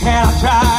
Can I try?